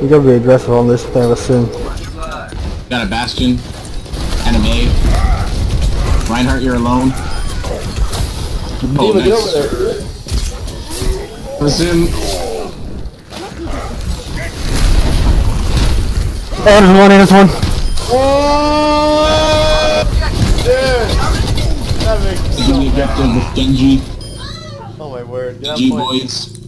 You gotta be aggressive on this thing, I assume. Got a Bastion. And a Mei. Reinhardt, you're alone. Oh, get over nice. there. Resume. And there's one, there's one. Oh! Dude! That makes so the objective with Genji. Oh my word. G boys.